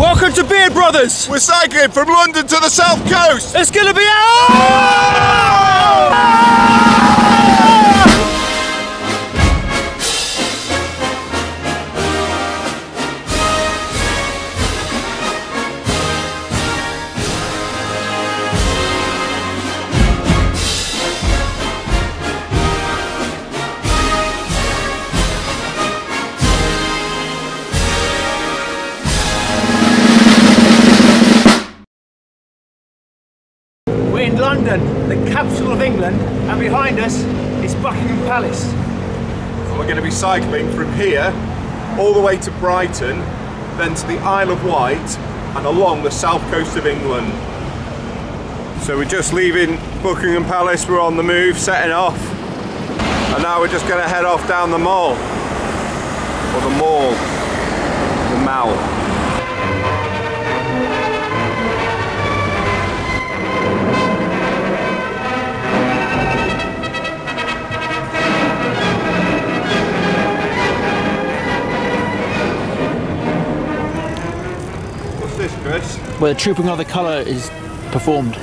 Welcome to Beard Brothers! We're cycling from London to the south coast! It's gonna be We're behind us is Buckingham Palace. And we're going to be cycling from here all the way to Brighton, then to the Isle of Wight, and along the south coast of England. So we're just leaving Buckingham Palace, we're on the move, setting off. And now we're just going to head off down the mall. Or the mall. The mall. What's? Where the Trooping of the Colour is performed.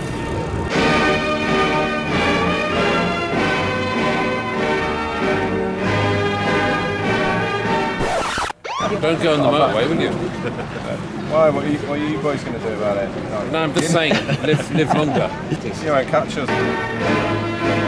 Don't go on the motorway, will you? Why? What are you, what are you boys going to do about it? No, No, I'm just saying, live, live longer. you won't catch us.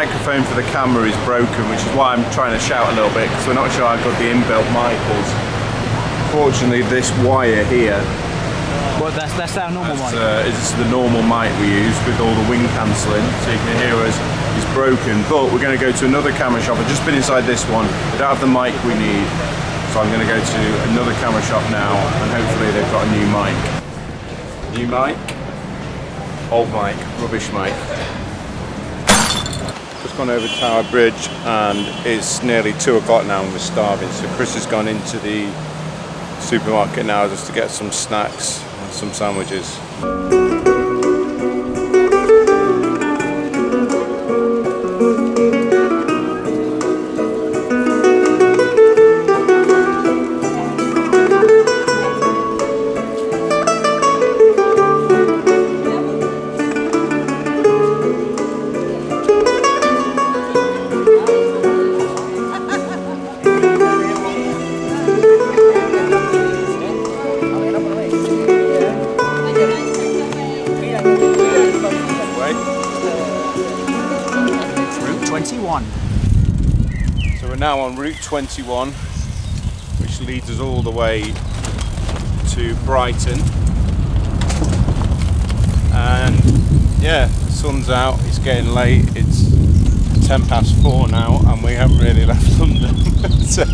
Microphone for the camera is broken, which is why I'm trying to shout a little bit because we're not sure how good the inbuilt mic. Fortunately, this wire here Well, that's, that's our normal That's, one. uh, this is the normal mic we use with all the wind cancelling, so you can hear us. Is broken, but we're going to go to another camera shop. I've just been inside this one. We don't have the mic we need, so I'm going to go to another camera shop now, and hopefully they've got a new mic. New mic, old mic, rubbish mic. Gone over Tower Bridge, and it's nearly two o'clock now, and we're starving. So Chris has gone into the supermarket now just to get some snacks and some sandwiches. Twenty-one, which leads us all the way to Brighton. And yeah the sun's out it's getting late it's 10 past 4 now and we haven't really left London. So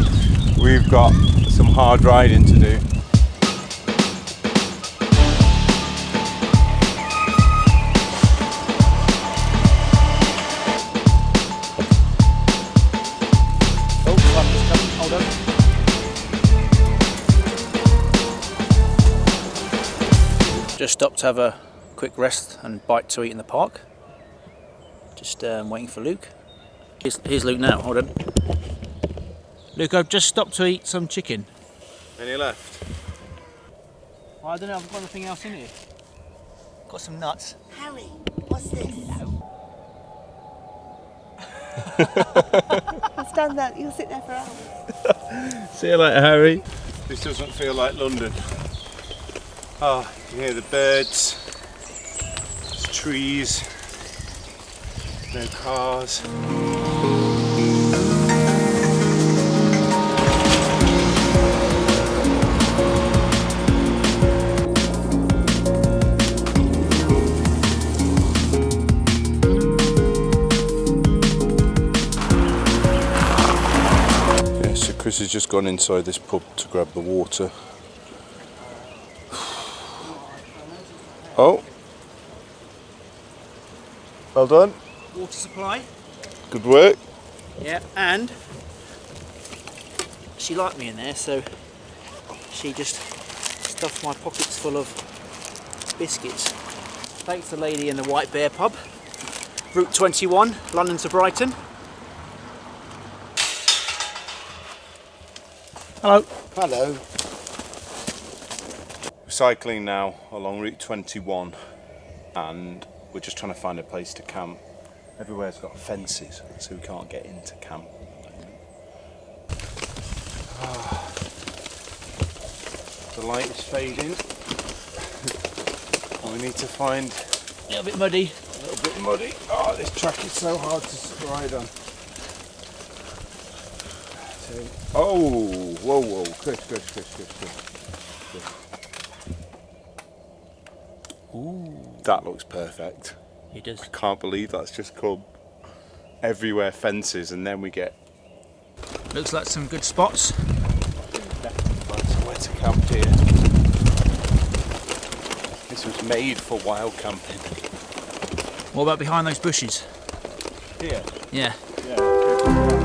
we've got some hard riding to do. Just stopped to have a quick rest and bite to eat in the park. Just um, waiting for Luke. Here's, here's Luke now. Hold on. Luke, I've just stopped to eat some chicken. Any left? I don't know. I've got nothing else in here. Got some nuts. Harry, what's this? I'll stand there. You'll sit there for hours. See you later, Harry. This doesn't feel like London. Oh, you can hear the birds, There's trees, no cars. So Chris has just gone inside this pub to grab the water Oh. Well done. Water supply. Good work. Yeah, and she liked me in there, so she just stuffed my pockets full of biscuits. Thanks to the lady in the White Bear pub. Route 21, London to Brighton. Hello. Hello. We're cycling now along Route 21 and we're just trying to find a place to camp. Everywhere's got fences so we can't get into camp. Ah. The light is fading. And we need to find A little bit muddy. a little bit muddy. Oh, this track is so hard to ride on. So- oh, whoa, whoa, Chris, Chris, Chris, Chris, Chris. Ooh. That looks perfect. He does. Can't believe that's just come everywhere fences and then we get Looks like some good spots. find somewhere to camp here. This was made for wild camping. What about behind those bushes? Here? Yeah. Yeah.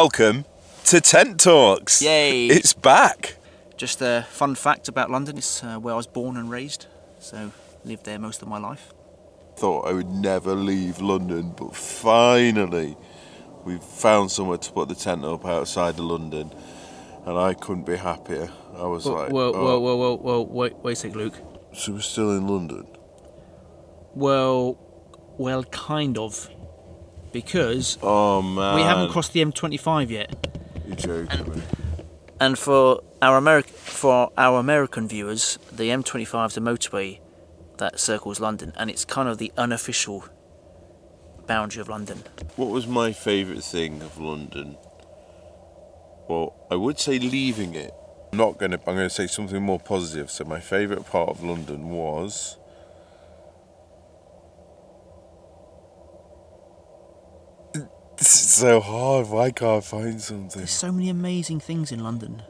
Welcome to Tent Talks. Yay. It's back. Just a fun fact about London, it's uh, where I was born and raised, so lived there most of my life. thought I would never leave London, but finally we've found somewhere to put the tent up outside of London, and I couldn't be happier. I was like, well, oh, well, well, well, well, wait, wait a sec, Luke. so we're still in London. Well, well, kind of, because Oh man, we haven't crossed the M25 yet. You're joking me. And for our American for our American viewers, the M25 is a motorway that circles London, and it's kind of the unofficial boundary of London. What was my favourite thing of London? Well, I would say leaving it. I'm not gonna. I'm gonna say something more positive. So my favourite part of London was. This is so hard. Why can't I find something? There's so many amazing things in London.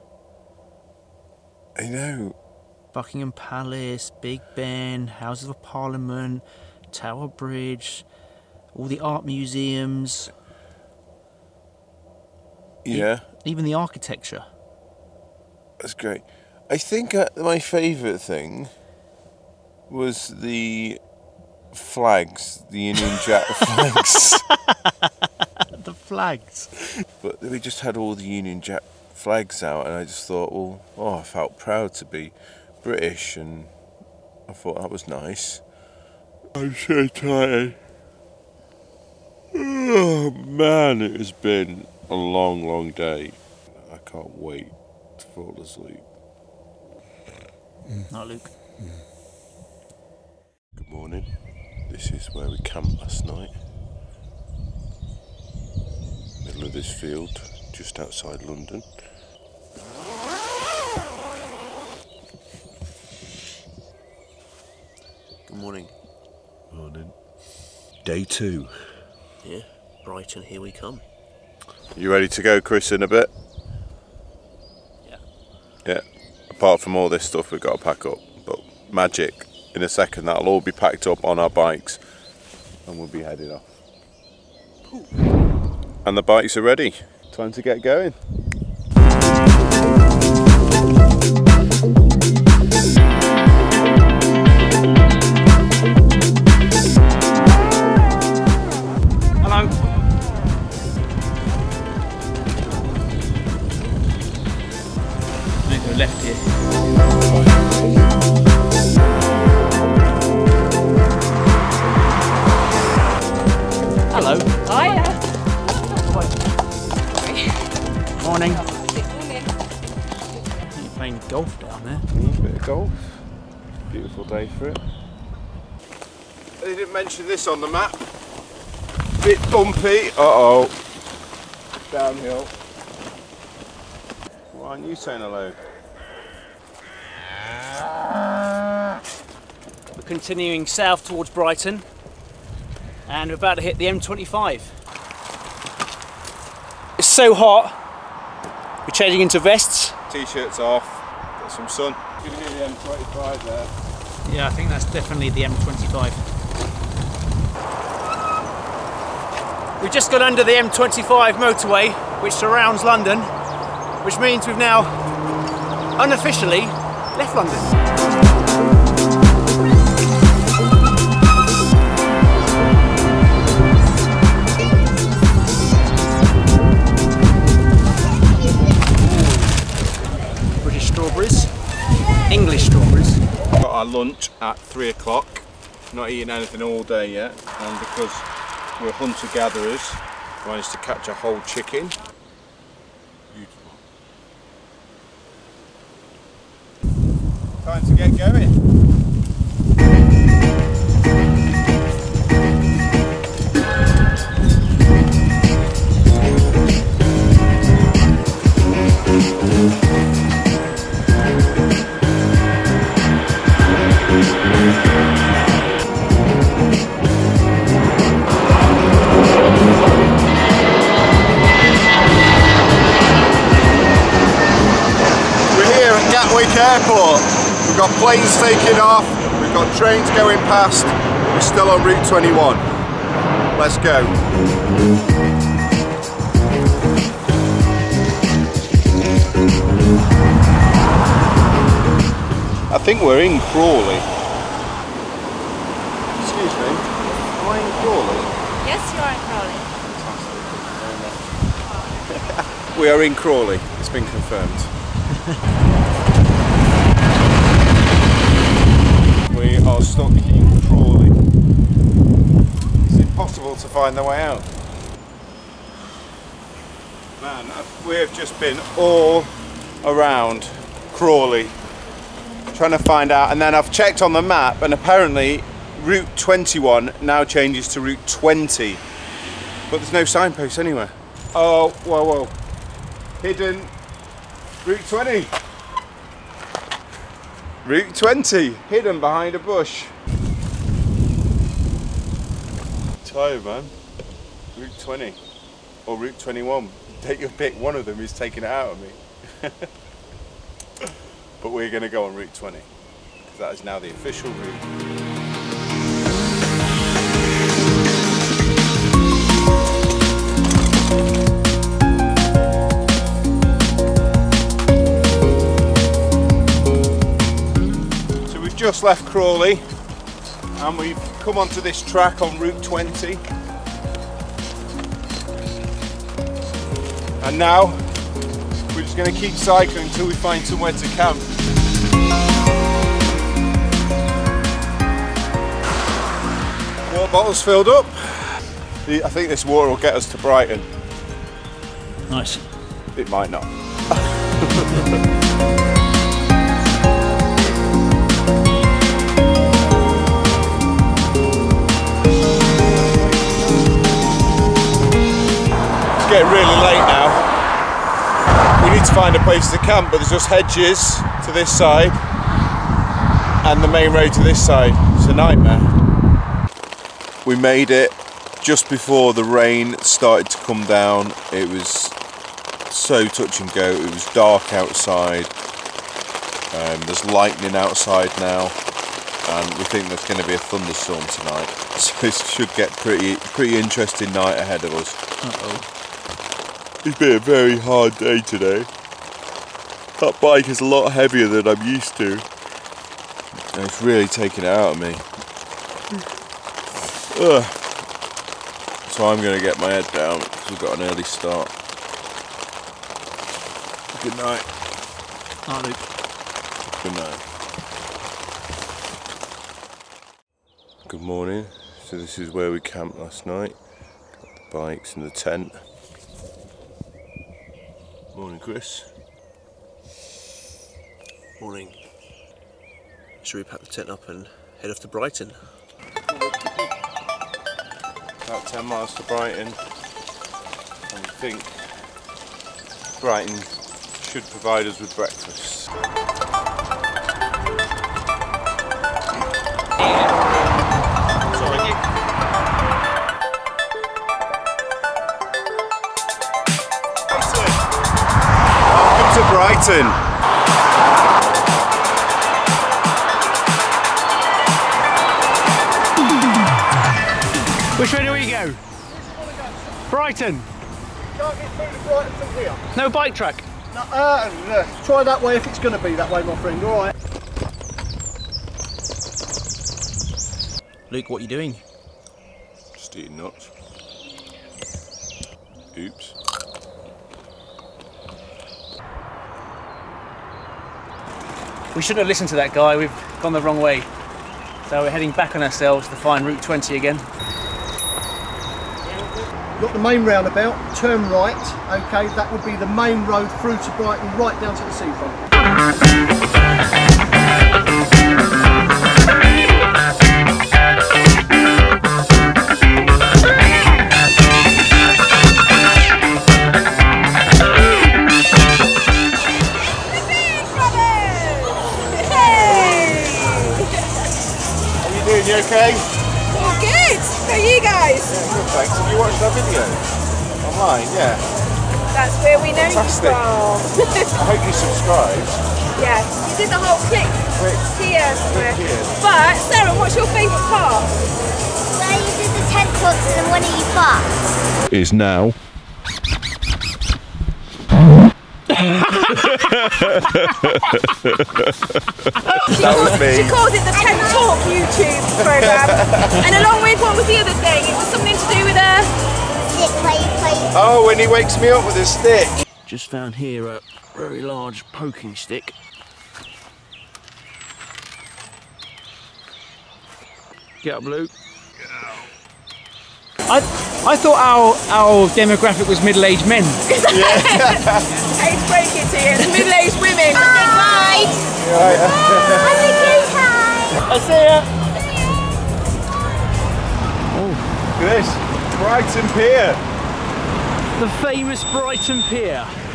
I know. Buckingham Palace, Big Ben, Houses of Parliament, Tower Bridge, all the art museums, Yeah, even the architecture. that's great. I think uh, my favourite thing was the flags, the Union Jack flags. The flags. But we just had all the Union Jack flags out, and I just thought, well, oh, I felt proud to be British, and I thought that was nice. I'm so tired. Oh man, it has been a long, long day. I can't wait to fall asleep. Not Luke. Good morning. This is where we camped last night. Middle of this field, just outside London. Good morning. Morning. Day two. Yeah, Brighton, here we come. You ready to go, Chris, in a bit? Yeah. Yeah. Apart from all this stuff we've got to pack up, but magic. In a second, that'll all be packed up on our bikes, and we'll be heading off. And the bikes are ready. Time to get going. Bumpy. Uh oh. Downhill. Why aren't you saying hello? We're continuing south towards Brighton and we're about to hit the M25. It's so hot, we're changing into vests. T-shirts off. Got some sun. You can hear the M25 there. Yeah, I think that's definitely the M25. We've just gone under the M25 motorway, which surrounds London, which means we've now unofficially left London. British strawberries, English strawberries. Got our lunch at three o'clock. Not eating anything all day yet, and because we're hunter gatherers, managed to catch a whole chicken. Beautiful. Time to get going. We're at Airport. We've got planes taking off, we've got trains going past, we're still on Route 21. Let's go. I think we're in Crawley. Excuse me, am I in Crawley? Yes, you are in Crawley. We are in Crawley, it's been confirmed. Crawley. It's impossible to find the way out. Man, uh, we have just been all around Crawley trying to find out and then I've checked on the map and apparently Route 21 now changes to Route 20 but there's no signpost anywhere. Oh, whoa, whoa. Hidden Route 20. Route 20, hidden behind a bush. Tired man. Route 20 or Route 21. Take your pick, one of them is taking it out of me. but we're going to go on Route 20 because that is now the official route. Just left Crawley and we've come onto this track on Route 20. And now we're just going to keep cycling until we find somewhere to camp. Water bottles filled up. I think this water will get us to Brighton. Nice. It might not. getting really late now. We need to find a place to camp, but there's just hedges to this side and the main road to this side. It's a nightmare. We made it just before the rain started to come down. It was so touch and go. It was dark outside. Um, there's lightning outside now, and we think there's going to be a thunderstorm tonight. So this should get pretty pretty interesting night ahead of us. It's been a very hard day today. That bike is a lot heavier than I'm used to. And it's really taking it out of me. Ugh. So I'm going to get my head down because we've got an early start. Good night. Night, Luke. Good night. Good morning. So this is where we camped last night. Got the bikes and the tent. Morning, Chris. Morning. Should we pack the tent up and head off to Brighton? About 10 miles to Brighton. I think Brighton should provide us with breakfast. To Brighton. Which way do we go? Brighton. Can't get through to Brighton. No bike track. No, uh, uh, try that way if it's going to be that way, my friend. All right. Luke, what are you doing? Just eating nuts. We shouldn't have listened to that guy. We've gone the wrong way. So we're heading back on ourselves to find Route 20 again. Got the main roundabout, turn right, okay, that would be the main road through to Brighton, right down to the seafront. I hope you subscribed. yeah, you did the whole click Click. here somewhere. here. But Sarah, what's your favourite part? Where you did the tent talks and when you farts. Is now. She That was calls, me. She calls it the Tent Talk YouTube program. and along with what was the other thing? It was something to do with a. Sit where play. Oh, when he wakes me up with his stick. Just found here a very large poking stick. Get up, Luke. I, I thought our, our demographic was middle-aged men. Age break it to you. Middle-aged women. Right. Have a good time. I see ya. Look at this. Brighton Pier. The famous Brighton Pier.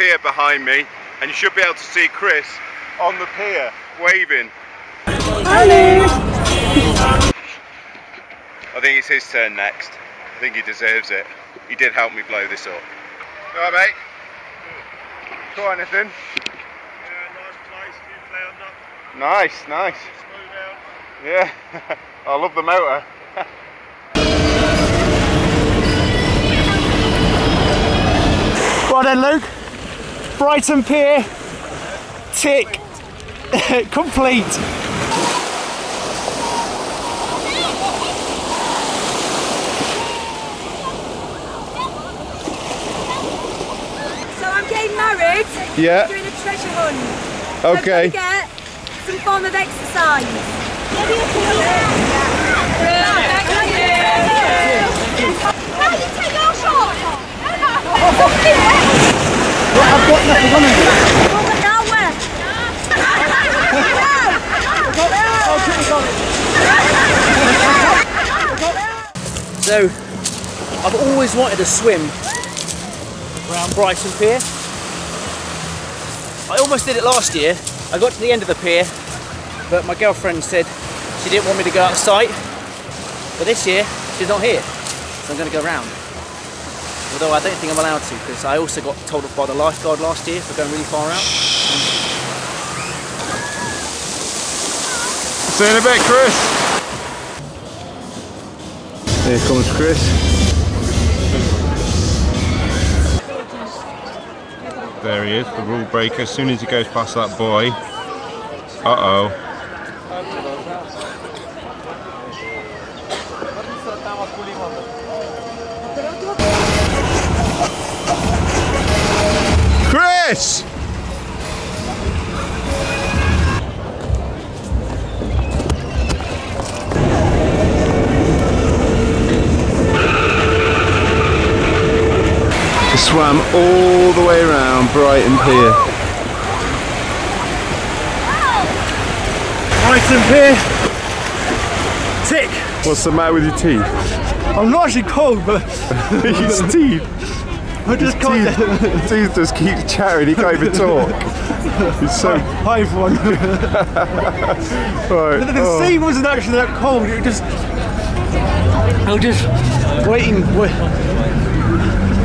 Pier behind me, and you should be able to see Chris on the pier waving. Hello. I think it's his turn next. I think he deserves it. He did help me blow this up. All right, mate. Got anything? Nice, nice. Yeah, I love the motor. Well then, Luke. Brighton Pier. Tick. Complete. So I'm getting married. Yeah. Doing a treasure hunt. Okay. So get some form of exercise. How you take your shorts off? I've got nothing on it. I've always wanted to swim around Brighton Pier. I almost did it last year. I got to the end of the pier, but my girlfriend said she didn't want me to go out of sight. But this year, she's not here, so I'm going to go round. Although I don't think I'm allowed to, because I also got told off by the lifeguard last year for going really far out. See you in a bit, Chris. Here comes Chris. There he is, the rule breaker. As soon as he goes past that boy. Uh oh. Chris! Swam all the way around Brighton Pier. Brighton Pier. Tick. What's the matter with your teeth? I'm not actually cold, but His teeth. I just can't. Teeth, teeth just keep chattering, he can't even talk. He's so. Hi everyone. Right. The oh. sea wasn't actually that cold. It was just. I was just waiting. Wait,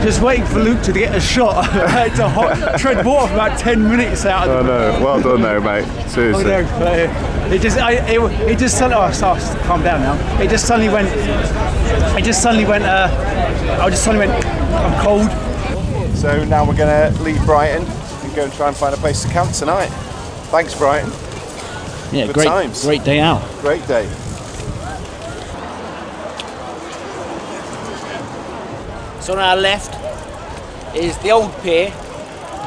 just waiting for Luke to get a shot. I had to hot, tread water for about 10 minutes out Oh of the no, well done though, mate. Oh, no, but, uh, it just, I, it, it just suddenly, oh, sorry, calm down now. It just suddenly went, it just suddenly went, uh, I just suddenly went, I'm cold. So now we're going to leave Brighton and go and try and find a place to camp tonight. Thanks, Brighton. Yeah, Good great, times. great day out. Great day. So on our left is the old pier,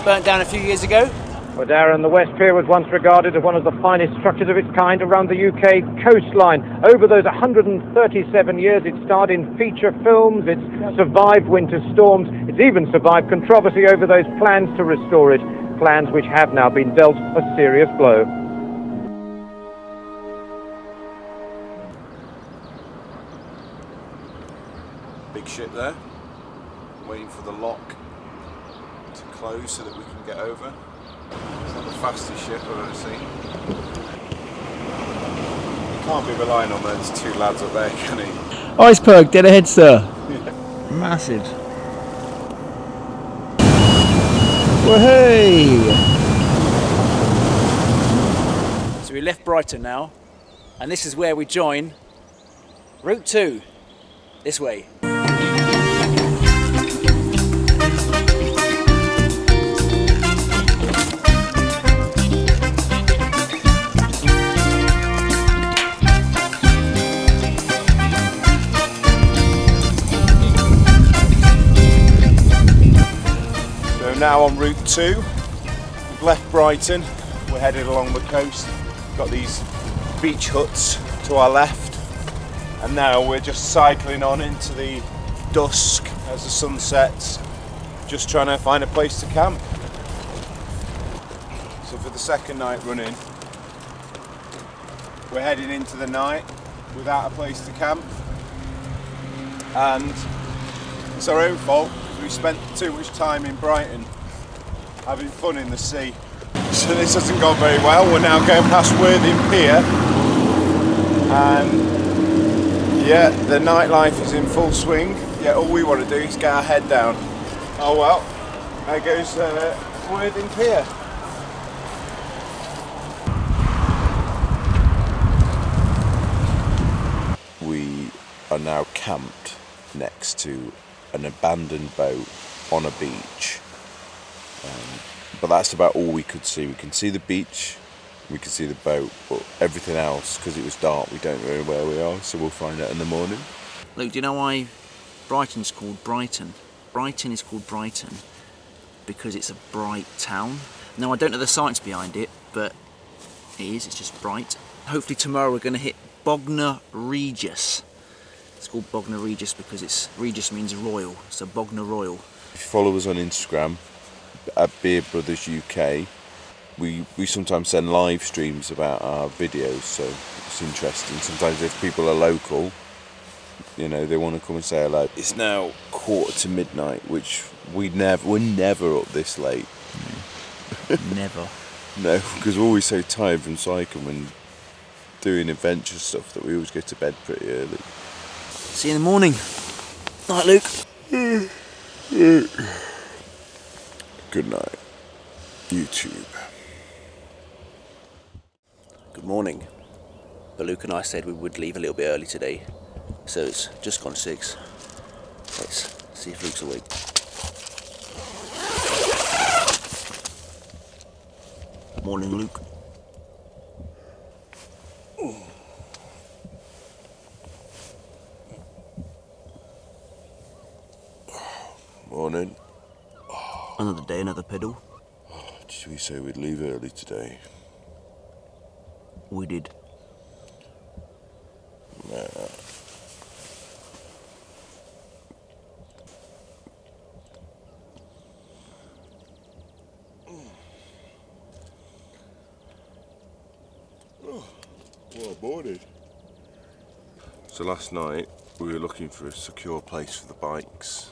burnt down a few years ago. Well, Darren, the West Pier was once regarded as one of the finest structures of its kind around the UK coastline. Over those 137 years, it starred in feature films, it's survived winter storms, it's even survived controversy over those plans to restore it, plans which have now been dealt a serious blow. Big ship there. Waiting for the lock to close so that we can get over. It's not the fastest ship I've ever seen. You can't be relying on those two lads up there, can he? Iceberg, dead ahead, sir. Massive. Well, hey! So we left Brighton now, and this is where we join Route 2. This way. Now on route two, we've left Brighton, we're headed along the coast, got these beach huts to our left, and now we're just cycling on into the dusk as the sun sets, just trying to find a place to camp. So for the second night running, we're heading into the night without a place to camp, and it's our own fault. We spent too much time in Brighton having fun in the sea. So this hasn't gone very well. We're now going past Worthing Pier and yeah, the nightlife is in full swing. Yeah, all we want to do is get our head down. Oh well, there goes uh, Worthing Pier. we are now camped next to an abandoned boat on a beach. Um, but that's about all we could see. We can see the beach, we can see the boat, but everything else, because it was dark, we don't know where we are, so we'll find out in the morning. Luke, do you know why Brighton's called Brighton? Brighton is called Brighton because it's a bright town. Now, I don't know the science behind it, but it is, it's just bright. Hopefully, tomorrow we're going to hit Bognor Regis. It's called Bognor Regis because it's Regis means royal, so Bognor Royal. If you follow us on Instagram at Beard Brothers UK, we, we sometimes send live streams about our videos, so it's interesting. Sometimes if people are local, you know, they want to come and say hello. It's now quarter to midnight, which we never, we're never up this late. Mm. Never. No, because we're always so tired from cycling and doing adventure stuff that we always go to bed pretty early. See you in the morning. Night, Luke. Good night, YouTube. Good morning. But Luke and I said we would leave a little bit early today, so it's just gone six. Let's see if Luke's awake. Morning, Luke. Morning. Another day, another pedal. Did we say we'd leave early today? We did. Nah. Oh, well, morning. So last night we were looking for a secure place for the bikes.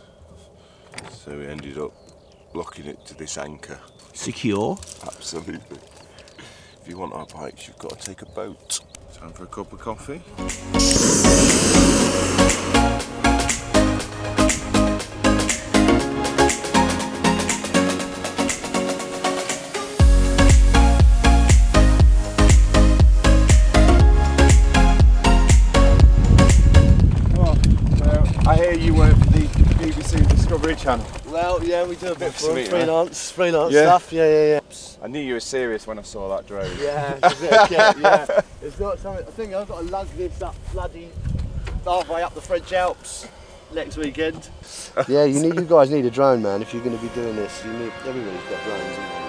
So we ended up locking it to this anchor. Secure? Absolutely. If you want our bikes, you've got to take a boat. Time for a cup of coffee. Well, yeah, we do a bit for Sweet, freelance, freelance Yeah. stuff. Yeah, yeah, yeah. I knew you were serious when I saw that drone. Yeah, it's a bit of kit, yeah. It's not something. I think I've got to lug this up bloody halfway up the French Alps next weekend. yeah, you need. You guys need a drone, man. If you're going to be doing this, you need. Everybody's got drones.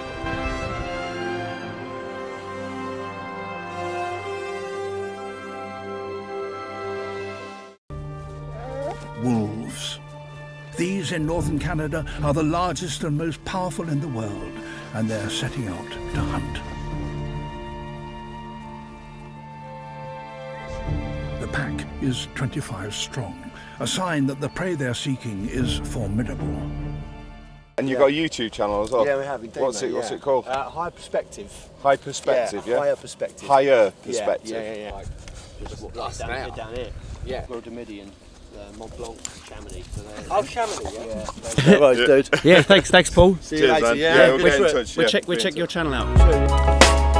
These in northern Canada are the largest and most powerful in the world, and they're setting out to hunt. The pack is 25 strong, a sign that the prey they're seeking is formidable. And you've got a YouTube channel as well. Yeah, we have. Indeed, What's mate, it? What's it called? Uh, high perspective. High perspective. Yeah. Higher perspective. Higher Yeah, perspective. Yeah, yeah, yeah. Just what, like down here, down here. Yeah. Rodamidian, uh, Mont Blanc, Chamonix. So they're- Oh, Chamonix, yeah. yeah. right, dude. Yeah, thanks, thanks, Paul. See you later. Yeah, Yeah, we'll good get in touch. We'll yeah, check, we'll check your channel out.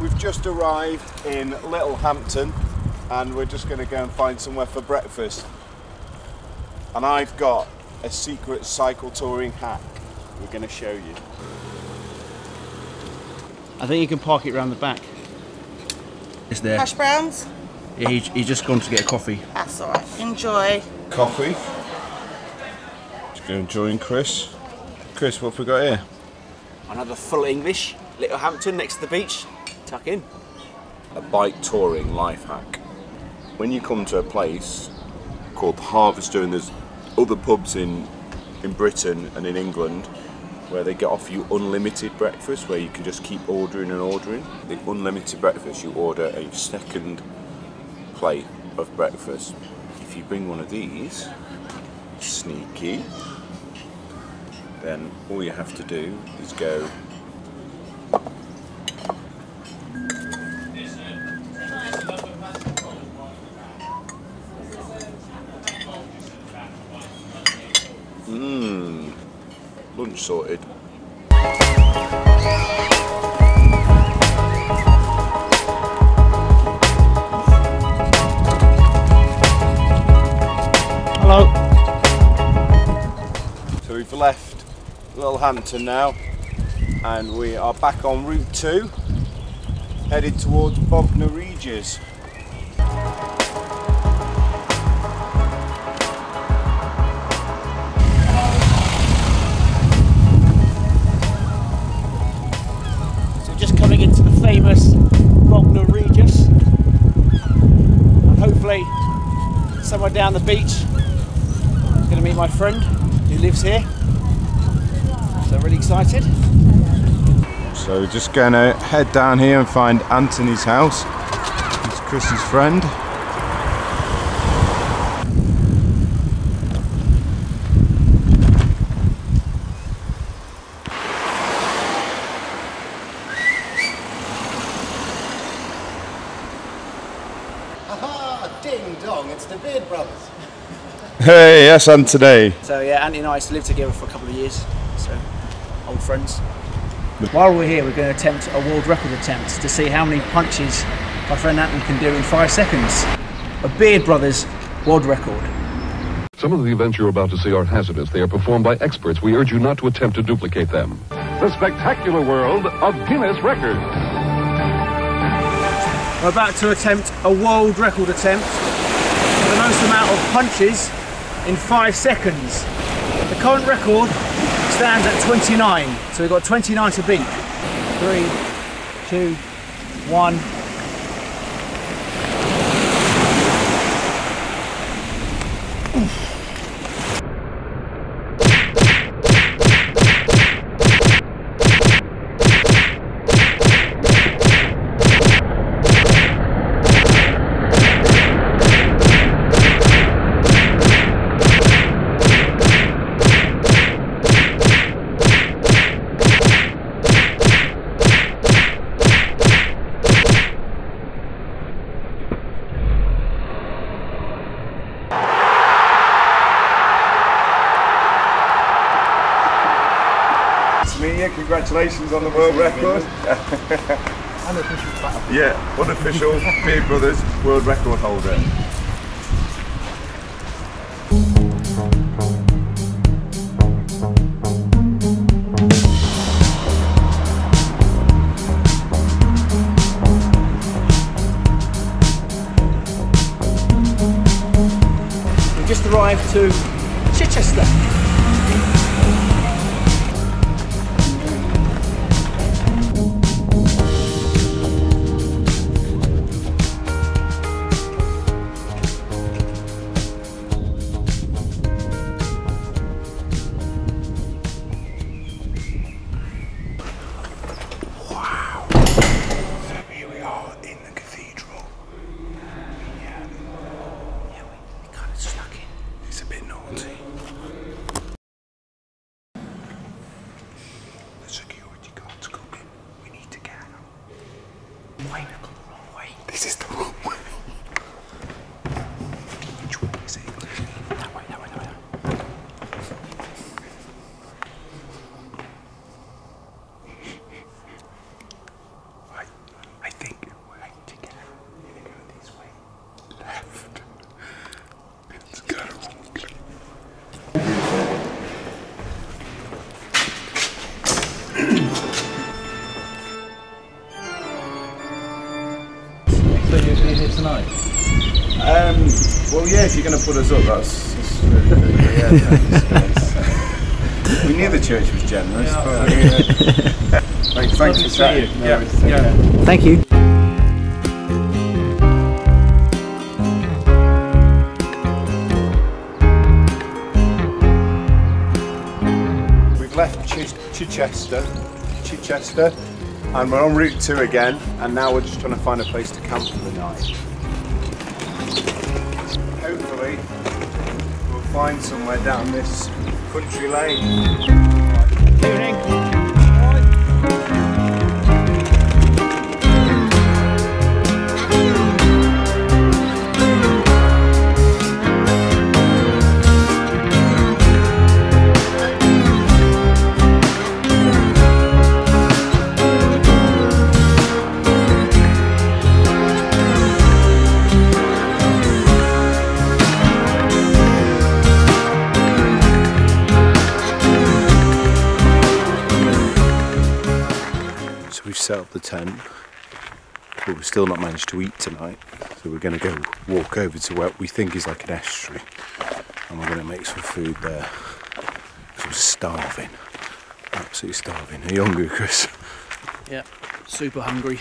We've just arrived in Littlehampton and we're just going to go and find somewhere for breakfast. And I've got a secret cycle touring hack we're going to show you. I think you can park it round the back. It's there. Hash browns? Yeah, he, he's just gone to get a coffee. That's alright. Enjoy. Coffee. Just going to join Chris. Chris, what have we got here? Another full English. Littlehampton next to the beach. Tuck in. a bike touring life hack. When you come to a place called the Harvester, and there's other pubs in in Britain and in England where they get off you unlimited breakfast, where you can just keep ordering and ordering. The unlimited breakfast, you order a second plate of breakfast. If you bring one of these, sneaky, then all you have to do is go sorted. Hello. So we've left Littlehampton now and we are back on Route 2 headed towards Bognor Regis. Beach I'm going to meet my friend who lives here. So really excited. So just going to head down here and find Anthony's house. He's Chris's friend. Ding dong! It's the Beard Brothers. Hey, yes, and today. So yeah, Andy and I used to live together for a couple of years, so old friends. While we're here, we're going to attempt a world record attempt to see how many punches my friend Anthony can do in five seconds. A Beard Brothers world record. Some of the events you're about to see are hazardous. They are performed by experts. We urge you not to attempt to duplicate them. the spectacular world of Guinness Records. We're about to attempt a world record attempt for the most amount of punches in five seconds. The current record stands at 29, so we've got 29 to beat. Three, two, one. Well, yeah, if you're going to put us up, that's, that's really good. Yeah, thanks, we knew the church was generous, but yeah. thanks, thanks for chatting. No worries, take care. Thank you. We've left Ch- Chichester, Chichester, and we're en route two again. And now we're just trying to find a place to camp for the night. Find somewhere down this country lane. So we've set up the tent, but we've still not managed to eat tonight. So we're going to go walk over to what we think is like an estuary, and we're going to make some food there. Because we're starving, absolutely starving. Are you hungry, Chris? Yeah, super hungry.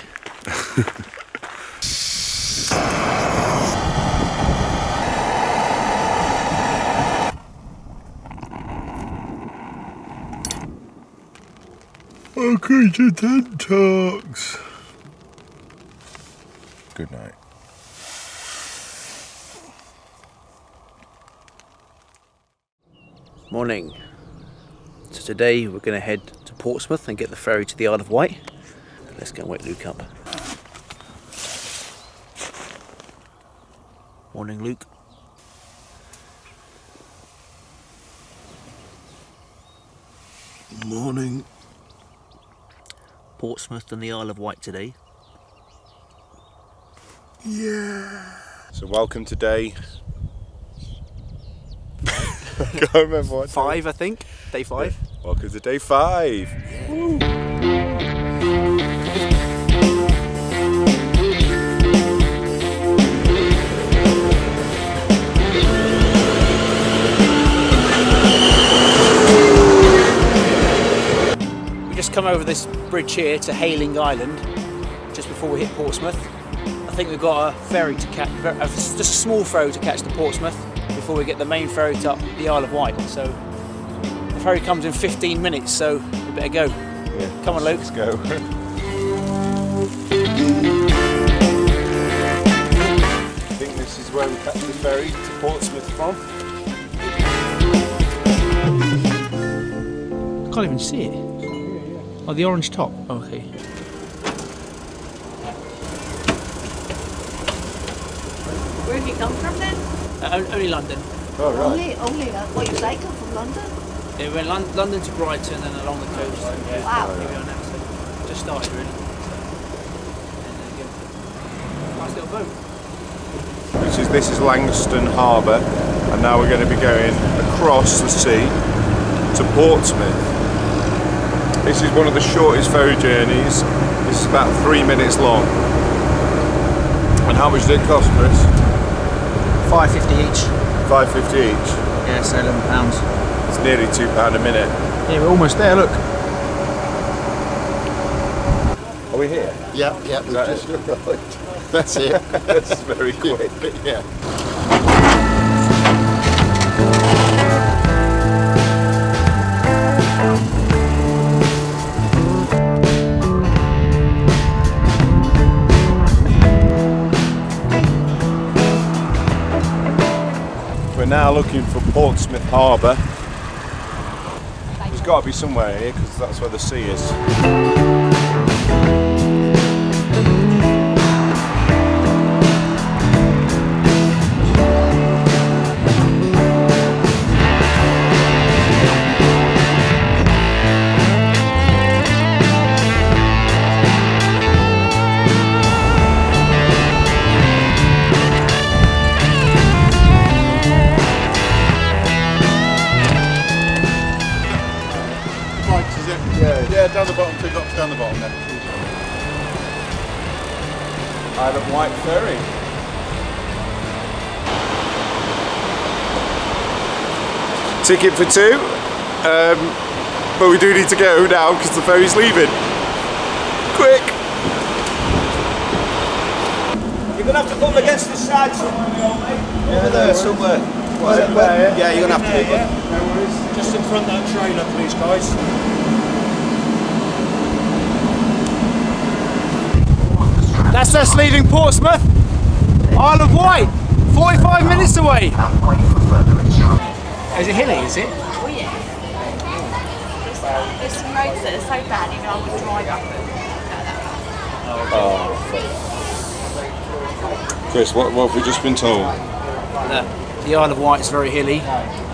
Okay, to tent talks. Good night. Morning. So today we're going to head to Portsmouth and get the ferry to the Isle of Wight. Let's go and wake Luke up. Morning, Luke. Morning. Portsmouth and the Isle of Wight today. Yeah. So welcome to day. Can't remember what. Five, I think. Day five. Welcome to day five. We just come over this bridge here to Hayling Island, just before we hit Portsmouth. I think we've got a ferry to catch, just a small ferry to catch to Portsmouth before we get the main ferry to up the Isle of Wight. So the ferry comes in 15 minutes, so we better go. Yeah. Come on, Luke. Let's go. I think this is where we catch the ferry to Portsmouth from. I can't even see it. Oh, the orange top. Okay. Where have you come from then? Uh, on- only London. Only, only, uh, what you say, come from London? Yeah, we went Lon- London to Brighton and along the coast. Yeah, Wow. Here we now. So just started really. So, and then again. Nice little boat. Which is this is Langstone Harbour, and now we're going to be going across the sea to Portsmouth. This is one of the shortest ferry journeys. This is about three minutes long. And how much did it cost, Chris? Five fifty each. Five fifty each. Yeah, so eleven pounds. It's nearly two pound a minute. Yeah, we're almost there. Look. Are we here? Yeah, yeah, we've that just it? arrived. That's it. That's very quick. yeah. Now looking for Portsmouth Harbour. There's got to be somewhere here because that's where the sea is. Ticket for two, um, but we do need to go now because the ferry's leaving. Quick! You're going to have to put them against this side somewhere, Over there somewhere. yeah, you're going to have to do that. Just in front of that trailer, please, guys. That's us leaving Portsmouth. Isle of Wight, 45 minutes away. Is it hilly, is it? Oh yeah. There's, there's some roads that are so bad, you know, I would drive up them. Oh. Chris, what, what have we just been told? The, the Isle of Wight is very hilly.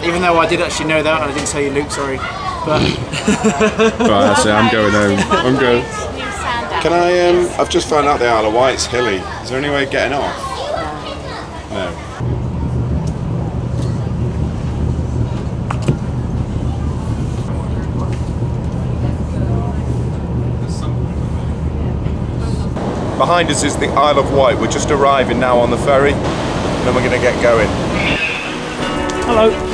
Even though I did actually know that, and I didn't tell you, Luke. Sorry, but Right, that's it, I'm going home. I'm going. Can I, um, I've just found out the Isle of Wight's hilly. Is there any way of getting off? Behind us is the Isle of Wight. We're just arriving now on the ferry, and then we're going to get going. Hello.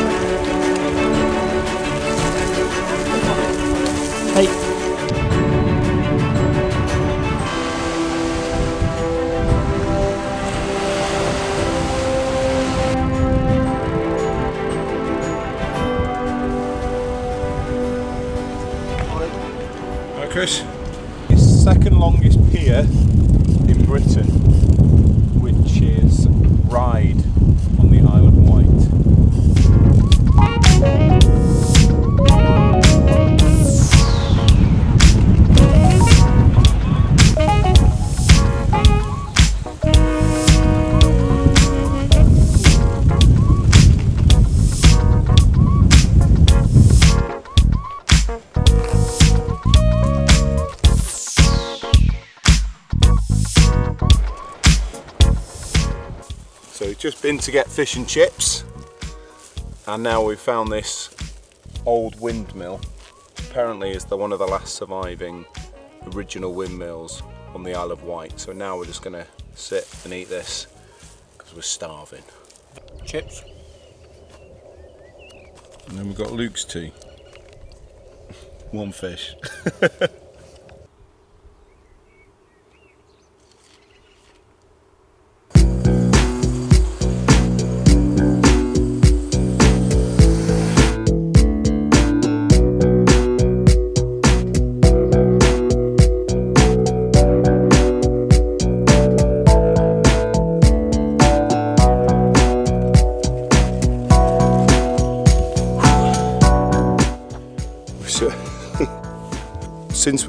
To get fish and chips and now we've found this old windmill apparently is the one of the last surviving original windmills on the Isle of Wight. So now we're just gonna sit and eat this because we're starving. Chips. And then we've got Luke's tea. One fish.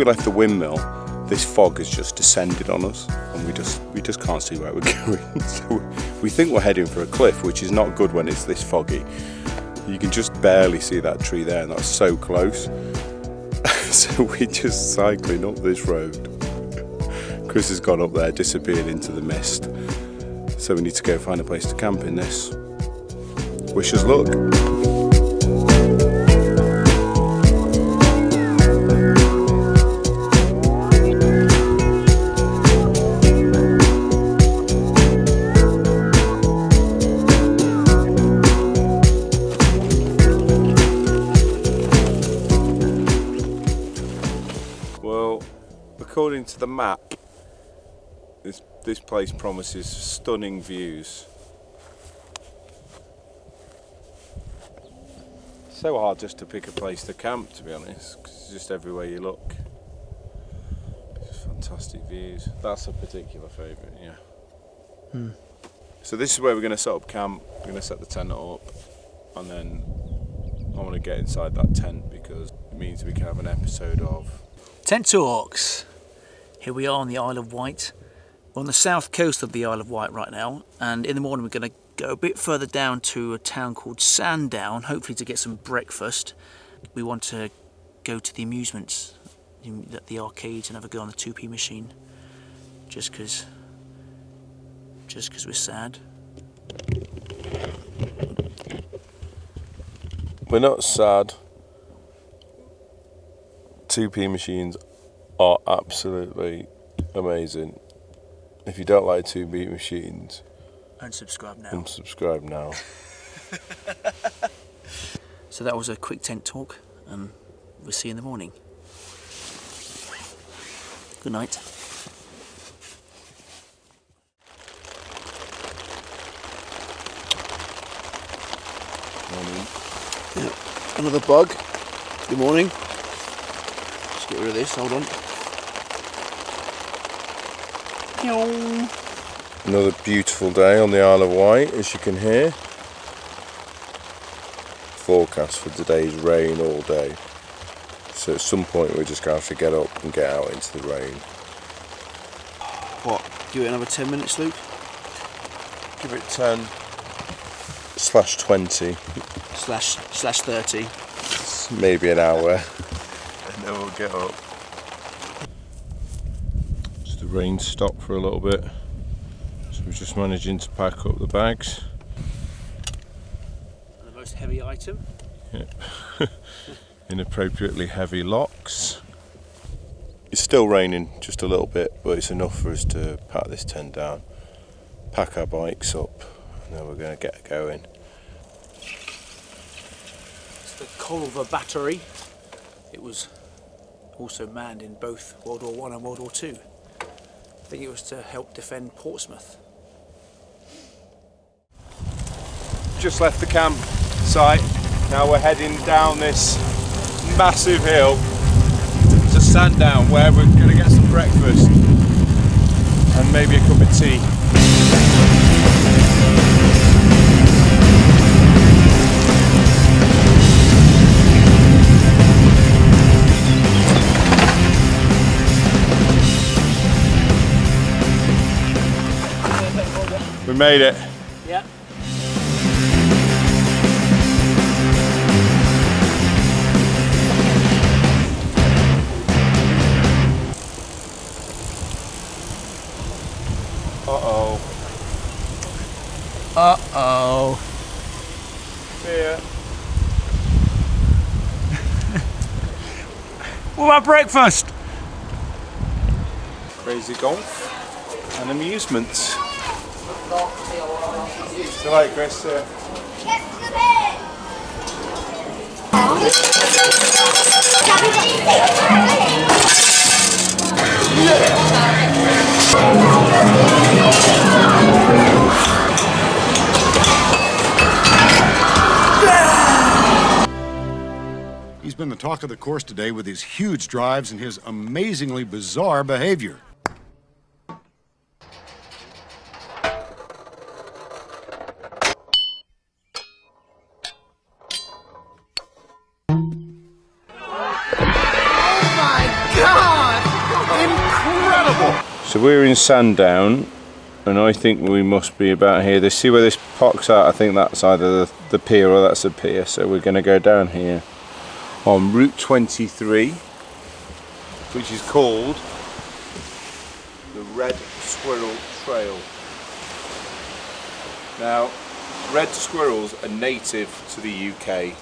we left the windmill, this fog has just descended on us, and we just we just can't see where we're going. so we think we're heading for a cliff, which is not good when it's this foggy. You can just barely see that tree there, and that's so close. so we're just cycling up this road. Chris has gone up there, disappeared into the mist. So we need to go find a place to camp in this. Wish us luck. The map, this this place promises stunning views. So hard just to pick a place to camp, to be honest, 'cause it's just everywhere you look. Fantastic views. That's a particular favourite, yeah. Hmm. So this is where we're going to set up camp. We're going to set the tent up, and then I want to get inside that tent because it means we can have an episode of Tent Talks. Here we are on the Isle of Wight. We're on the south coast of the Isle of Wight right now, and in the morning we're going to go a bit further down to a town called Sandown, hopefully to get some breakfast. We want to go to the amusements, the the arcades, and have a go on the 2p machine, just because, just because we're sad. We're not sad. 2p machines are absolutely amazing. If you don't like 2p machines, Unsubscribe now. unsubscribe now. So that was a quick tent talk, and we'll see you in the morning. Good night. Morning. Yeah, another bug. Good morning. Let's get rid of this, hold on. Meow. Another beautiful day on the Isle of Wight, as you can hear. Forecast for today is rain all day. So at some point we're just going to have to get up and get out into the rain. What? Give it another 10 minutes, Luke? Give it 10 slash 20, Slash, slash 30. maybe an hour, and then we'll get up. Just the rain stopped for a little bit, so we're just managing to pack up the bags. And the most heavy item. Yeah. Inappropriately heavy locks. It's still raining just a little bit, but it's enough for us to pack this tent down, pack our bikes up, and then we're going to get going. It's the Culver Battery. It was also manned in both World War One and World War Two. Think it was to help defend Portsmouth. Just left the camp site. Now we're heading down this massive hill to Sandown where we're going to get some breakfast and maybe a cup of tea. Made it. Yeah. Uh-oh. Uh-oh. See ya. What about breakfast? Crazy golf and amusements. Chris, He's been the talk of the course today with his huge drives and his amazingly bizarre behavior. We're in Sandown, and I think we must be about here. They see where this pox out. I think that's either the, the pier or that's a pier. So we're going to go down here on Route 23, which is called the Red Squirrel Trail. Now, red squirrels are native to the UK,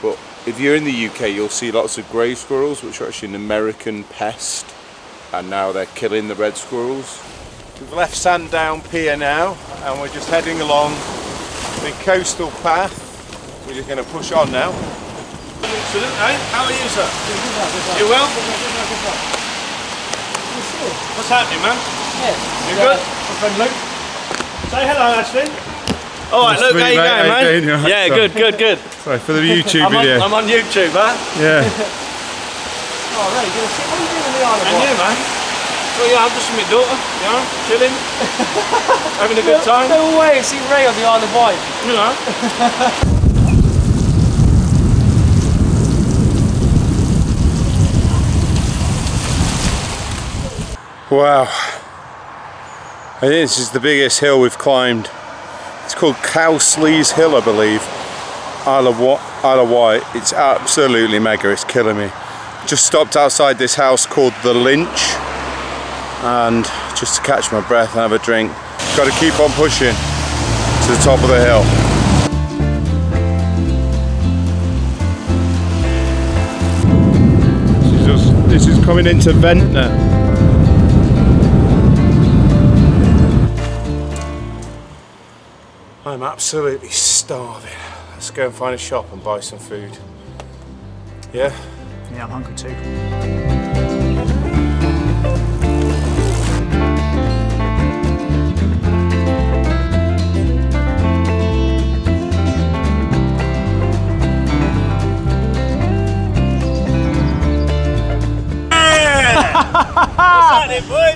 but if you're in the UK, you'll see lots of grey squirrels, which are actually an American pest and now they're killing the red squirrels. We've left Sandown Pier now and we're just heading along the coastal path. We're just going to push on now. Excellent, eh? How are you, sir? You well? What's happening, man? Yeah. You good? My friend Luke. Say hello, Ashley. All right, Luke, how you going, How you mate? doing? You? Yeah, Sorry. good, good, good. Sorry, for the YouTube I'm on, video. I'm on YouTube, huh? Yeah. Oh, right, you're gonna sit. What are you doing in the Isle of And Wight? you, man? Well, yeah, I'm just with my daughter, you know, chilling, having a good time. No way, see Ray on the Isle of Wight. You know. Wow. I think this is the biggest hill we've climbed. It's called Cowleaze Hill, I believe. Isle of, Wa- Isle of Wight. It's absolutely mega, it's killing me. Just stopped outside this house called The Lynch and just to catch my breath and have a drink. Got to keep on pushing to the top of the hill. This is, coming into Ventnor. I'm absolutely starving. Let's go and find a shop and buy some food. Yeah? Yeah, I'm hungry too.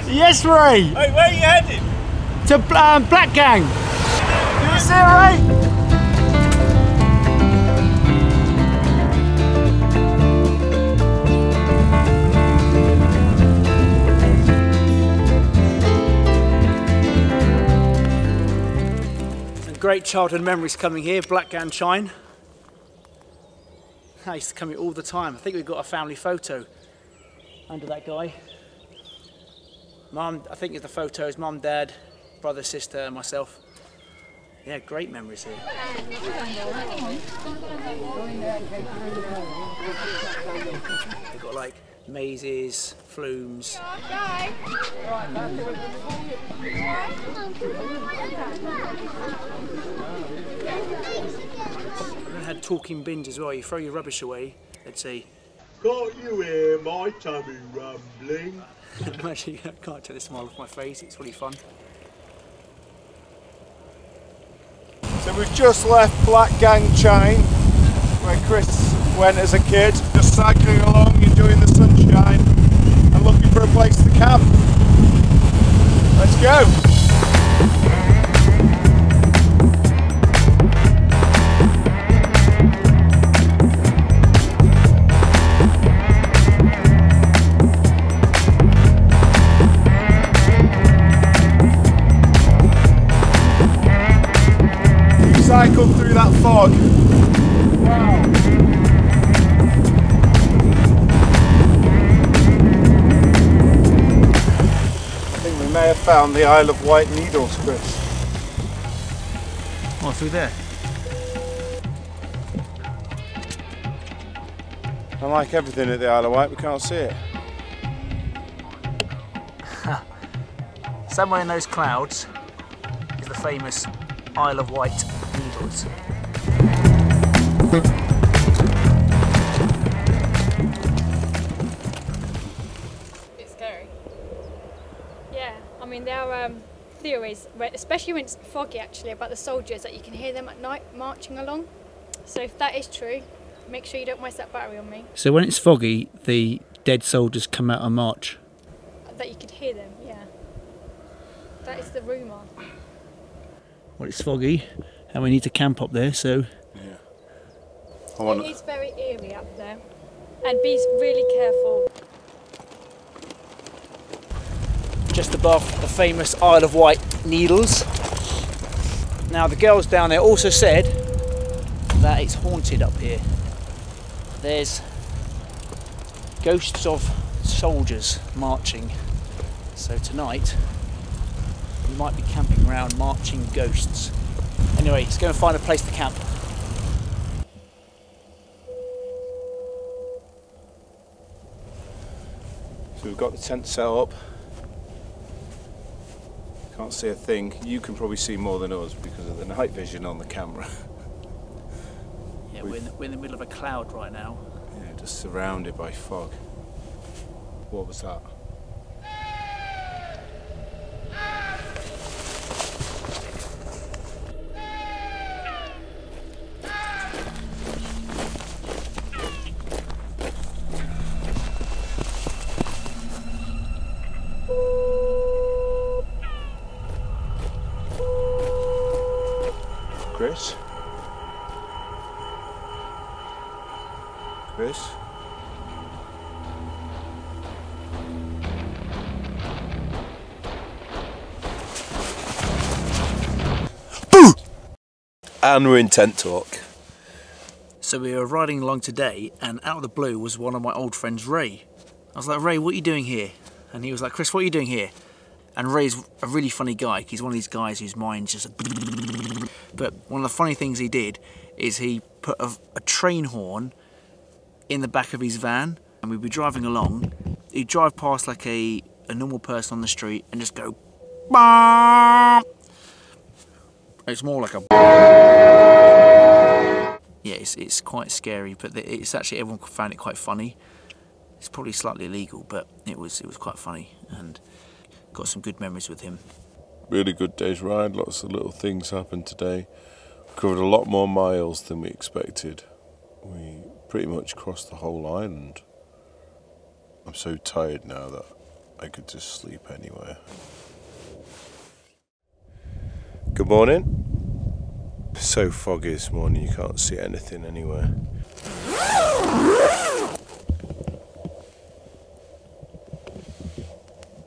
Yes, Ray. Hey, where are you heading? To um, Blackgang. You see it, Ray? Great childhood memories coming here, Black Blackgang Chine. I used to come here all the time. I think we've got a family photo under that guy. Mum, I think it's the photo is mum, dad, brother, sister, and myself. Yeah, great memories here. They've got like mazes, flumes. We had talking bins as well. You throw your rubbish away, they'd say, Can't you hear my tummy rumbling? Actually, I can't take the smile off my face. It's really fun. So we've just left Black Gang Chain, where Chris went as a kid, just cycling along, enjoying the sunshine, and looking for a place to camp. Let's go! Found the Isle of Wight Needles, Chris. Oh, through there. And like everything at the Isle of Wight, we can't see it. Somewhere in those clouds is the famous Isle of Wight Needles. Um, theories, where- especially when it's foggy actually, about the soldiers that you can hear them at night marching along. So if that is true, make sure you don't waste that battery on me. So when it's foggy, the dead soldiers come out and march. That you could hear them, yeah. That is the rumour. Well, it's foggy, and we need to camp up there. So Yeah. I want It is very eerie up there, and be really careful. Just above the famous Isle of Wight Needles. Now the girls down there also said that it's haunted up here. There's ghosts of soldiers marching. So tonight we might be camping around marching ghosts. Anyway, let's go and find a place to camp. So we've got the tent set up. Can't see a thing. You can probably see more than us because of the night vision on the camera. Yeah, we're in, the, we're in the middle of a cloud right now. yeah, just surrounded by fog. What was that? And we're in tent talk. So we were riding along today, and out of the blue was one of my old friends, Ray. I was like, Ray, what are you doing here? And he was like, Chris, what are you doing here? And Ray's a really funny guy. He's one of these guys whose mind's just. But one of the funny things he did is he put a, a train horn in the back of his van, and we'd be driving along. He'd drive past like a, a normal person on the street and just go. It's more like a. Yeah, it's, it's quite scary, but it's actually everyone found it quite funny. It's probably slightly illegal, but it was it was quite funny, and got some good memories with him. Really good day's ride. Lots of little things happened today. Covered a lot more miles than we expected. We pretty much crossed the whole island. I'm so tired now that I could just sleep anywhere. Good morning. So foggy this morning, you can't see anything anywhere.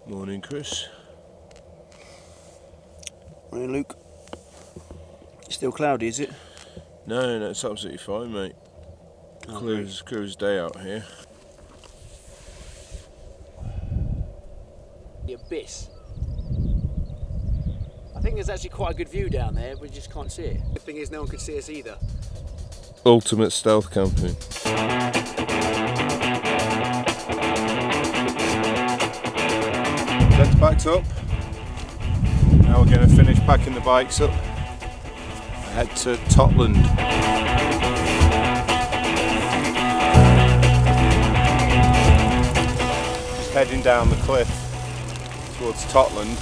Morning, Chris. Morning, Luke. Still cloudy, is it? No, no, it's absolutely fine, mate. Oh, clear as, clear as day out here. The abyss. I think there's actually quite a good view down there, we just can't see it. The thing is, no one could see us either. Ultimate stealth camping. Tent's backed up. Now we're going to finish packing the bikes up. Head to Totland. Just heading down the cliff towards Totland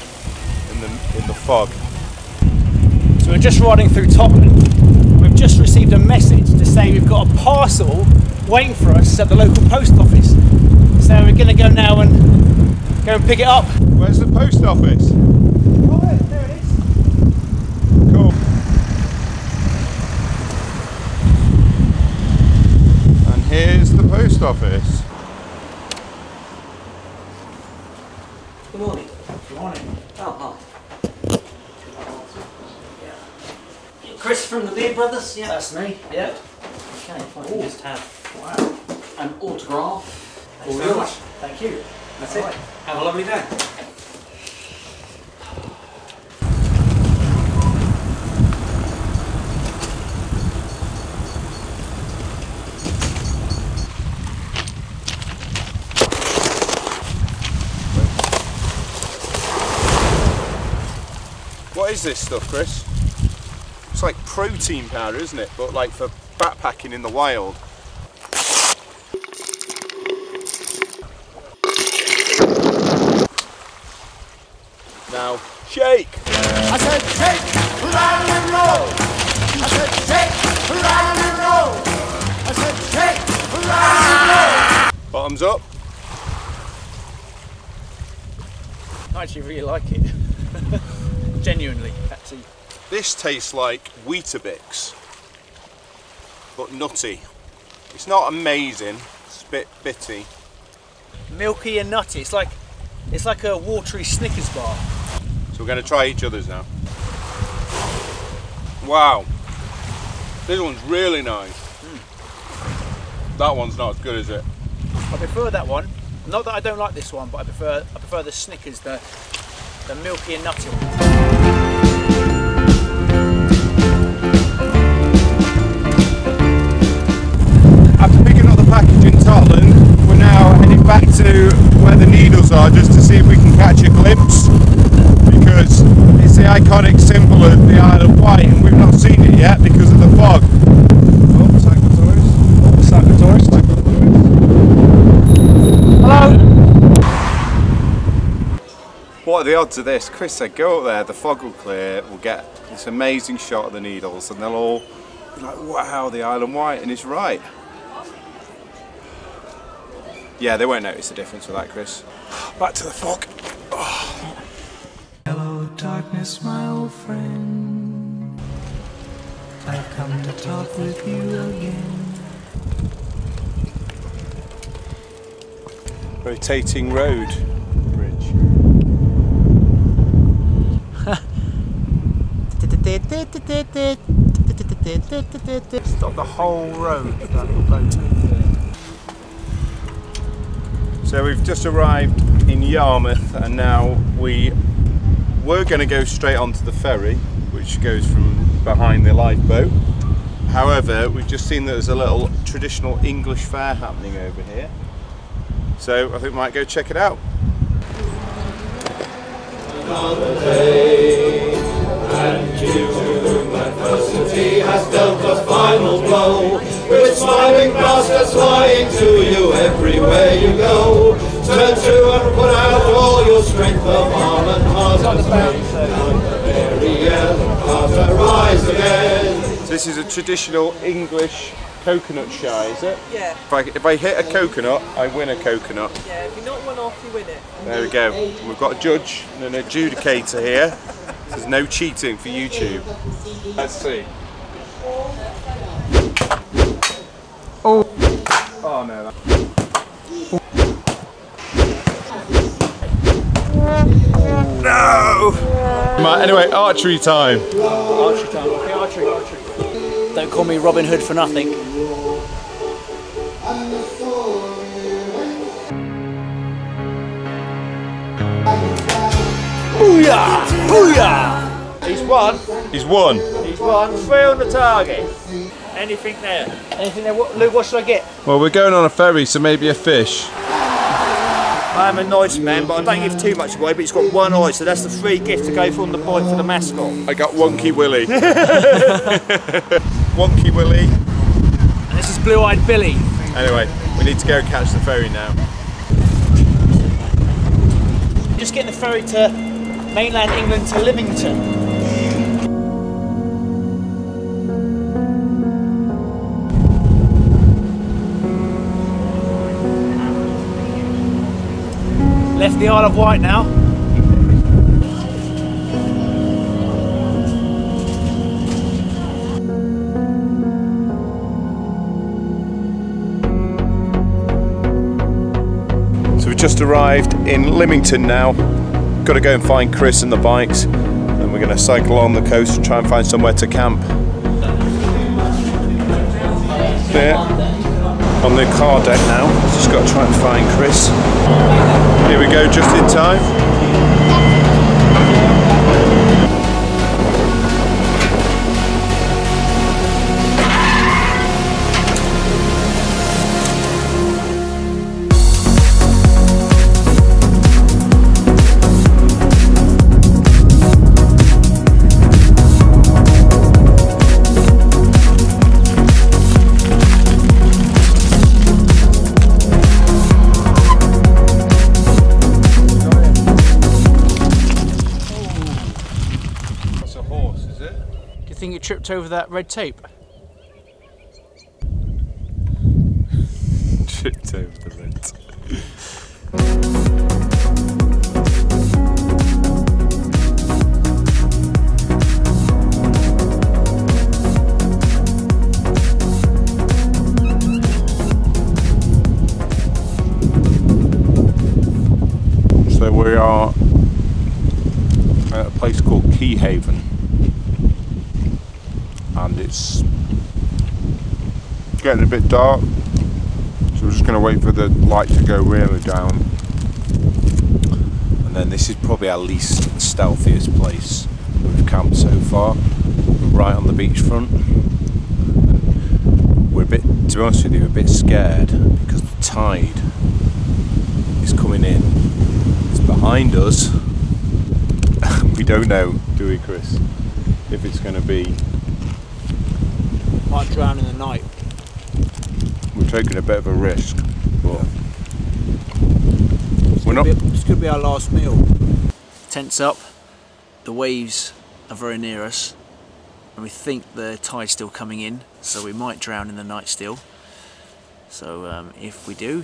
in the in the fog. So we're just riding through Totland. We've just received a message to say we've got a parcel waiting for us at the local post office. So we're going to go now and go and pick it up. Where's the post office? there it is. Cool. And here's the post office. Brothers, yeah. That's me, yeah. Okay, I just have wow. an autograph. Thanks All yours. Thank you. That's All it. Right. Have a lovely day. What is this stuff, Chris? It's like protein powder, isn't it? But like for backpacking in the wild. Now, shake! I said shake, rattle and roll. I said shake, rattle and roll. I said shake, rattle and roll. Bottoms up. I actually really like it. Genuinely, actually. This tastes like Weetabix, but nutty. It's not amazing, it's a bit bitty. Milky and nutty. It's like it's like a watery Snickers bar. So we're going to try each other's now. Wow. This one's really nice. Hmm. That one's not as good as it. I prefer that one. Not that I don't like this one, but I prefer I prefer the Snickers, the the milky and nutty one. To where the needles are just to see if we can catch a glimpse because it's the iconic symbol of the Isle of Wight and we've not seen it yet because of the fog. Oh, Cyclotourist. Oh, Cyclotourist. Hello! What are the odds of this? Chris said go up there, the fog will clear, we'll get this amazing shot of the needles and they'll all be like, wow, the Isle of Wight, and it's right. Yeah, they won't notice the difference with that, Chris. Back to the fog. Hello, darkness, my old friend. I've come to talk with you again. Rotating road bridge. Stop the whole road. That little boat. So we've just arrived in Yarmouth and now we were going to go straight onto the ferry which goes from behind the lifeboat. However, we've just seen that there's a little traditional English fair happening over here. So I think we might go check it out. Has dealt a final blow. With smiling bastards flying to you everywhere you go. Turn to and put out all your strength of arm and heart and strength. And the very end, rise again. So this is a traditional English coconut shy, is it? Yeah. If I, if I hit a coconut, I win a coconut. Yeah, if you knock one off, you win it. There we go. We've got a judge and an adjudicator here. There's no cheating for YouTube. Let's see. Oh. Oh no. No! Right, anyway, archery time. Archery time. Okay, archery, archery. Don't call me Robin Hood for nothing. Booyah! Booyah! He's won. He's won. He's won. Three on the target. Anything there? Anything there? What, Luke, what should I get? Well, we're going on a ferry, so maybe a fish. I'm a nice man, but I don't give too much away. But he's got one eye, so that's the free gift to go from the boy for the mascot. I got Wonky Willie. Wonky Willie. And this is Blue Eyed Billy. Anyway, we need to go catch the ferry now. Just getting the ferry to mainland England to Lymington. Left the Isle of Wight now. So we've just arrived in Lymington now. Got to go and find Chris and the bikes. And we're going to cycle along the coast and try and find somewhere to camp. There, on the car deck now. Just got to try and find Chris. Here we go, just in time. Over that red tape? Dark. So we're just going to wait for the light to go really down. And then this is probably our least stealthiest place we've camped so far. We're right on the beachfront. We're a bit to be honest with you a bit scared because the tide is coming in. It's behind us. We don't know do we Chris if it's going to be Might drown in the night. We're taking a bit of a risk but It's we're not Be, it's going to be our last meal. Tents up. The waves are very near us, and we think the tide's still coming in, so we might drown in the night still. So um, if we do,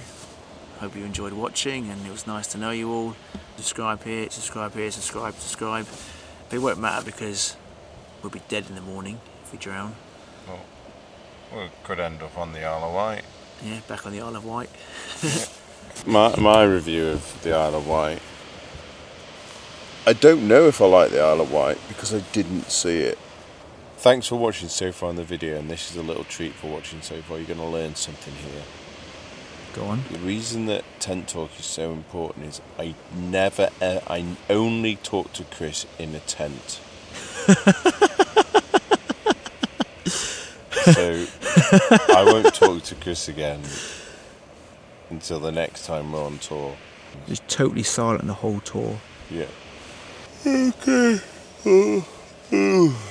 hope you enjoyed watching, and it was nice to know you all. Subscribe here, subscribe here, subscribe, subscribe. But it won't matter because we'll be dead in the morning if we drown. We could end up on the Isle of Wight. Yeah, back on the Isle of Wight. my, my review of the Isle of Wight I don't know if I like the Isle of Wight because I didn't see it. Thanks for watching so far in the video and this is a little treat for watching so far. You're going to learn something here. Go on. the reason that tent talk is so important is I never I only talk to Chris in a tent. So I won't talk to Chris again until the next time we're on tour. Just totally silent the whole tour. Yeah. Okay. Oh, oh.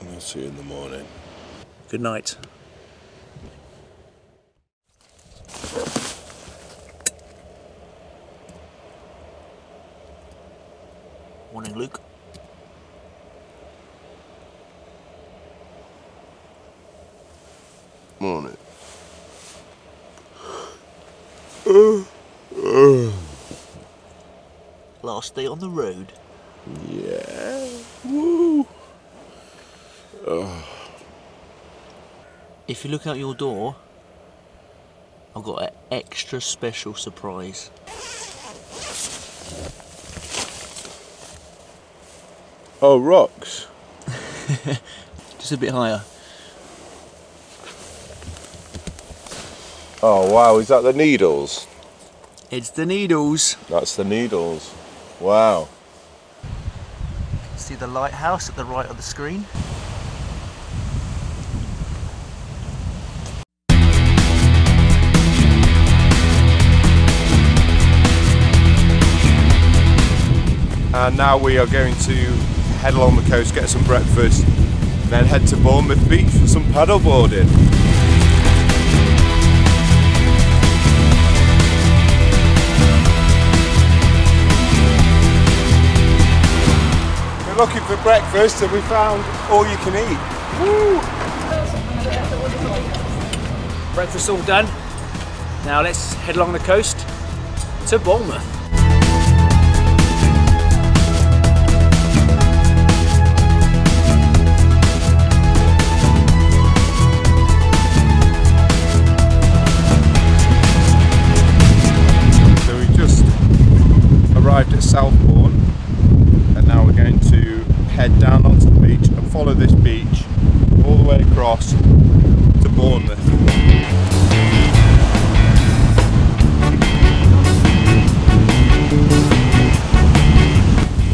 I'll see you in the morning. Good night. Morning, Luke. Morning. Last day on the road. Yeah. Woo. Oh. If you look out your door, I've got an extra special surprise. Oh, rocks. Just a bit higher. Oh wow, is that the needles? It's the needles. That's the needles. Wow. See the lighthouse at the right of the screen? And now we are going to head along the coast, get some breakfast, then head to Bournemouth Beach for some paddleboarding. Looking for breakfast and we found all you can eat. Woo! Breakfast all done. Now let's head along the coast to Bournemouth. So we just arrived at Southbourne and now we're going to head down onto the beach and follow this beach all the way across to Bournemouth.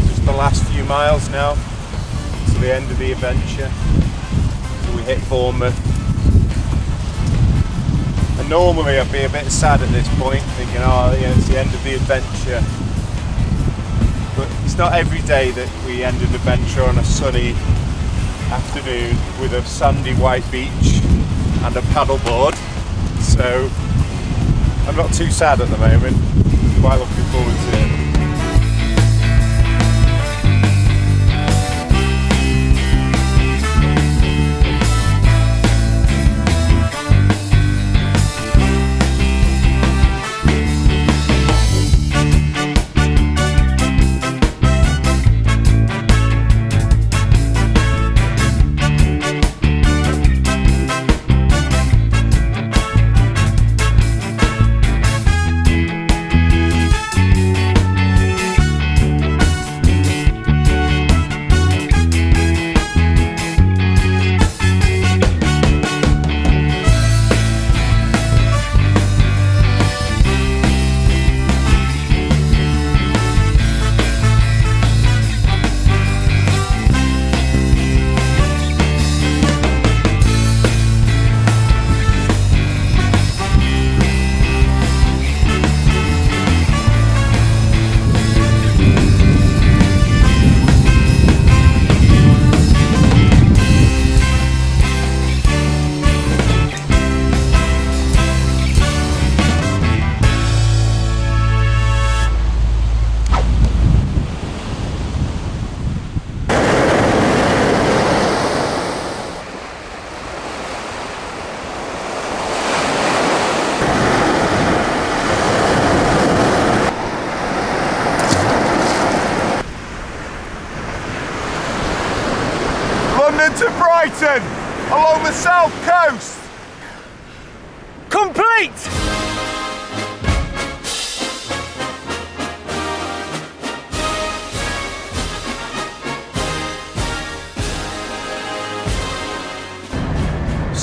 Just the last few miles now to the end of the adventure. We hit Bournemouth. And normally I'd be a bit sad at this point, thinking, oh, know, it's the end of the adventure. But it's not every day that we end an adventure on a sunny afternoon with a sandy white beach and a paddleboard. So I'm not too sad at the moment. Quite looking forward to it.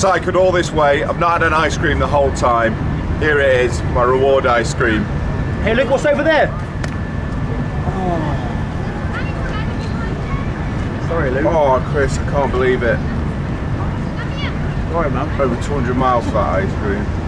Cycled all this way. I've not had an ice cream the whole time. Here it is, my reward ice cream. Hey, look what's over there. Oh. Sorry, Luke. Oh, Chris, I can't believe it. Sorry, man. Over 200 miles for that ice cream.